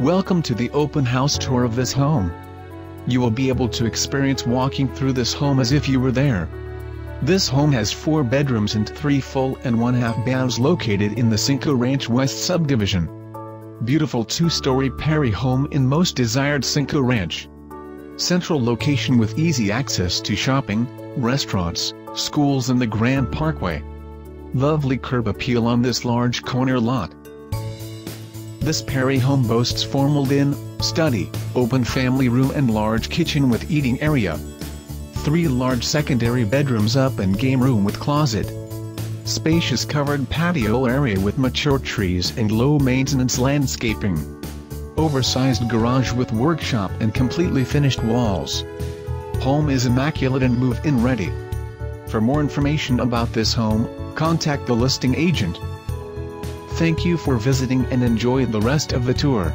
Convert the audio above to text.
Welcome to the open house tour of this home. You will be able to experience walking through this home as if you were there. This home has four bedrooms and three full and one half baths located in the Cinco Ranch West subdivision. Beautiful two-story Perry home in most desired Cinco Ranch. Central location with easy access to shopping, restaurants, schools and the Grand Parkway. Lovely curb appeal on this large corner lot. This Perry home boasts formal den, study, open family room and large kitchen with eating area. Three large secondary bedrooms up and game room with closet. Spacious covered patio area with mature trees and low maintenance landscaping. Oversized garage with workshop and completely finished walls. Home is immaculate and move-in ready. For more information about this home, contact the listing agent. Thank you for visiting and enjoy the rest of the tour.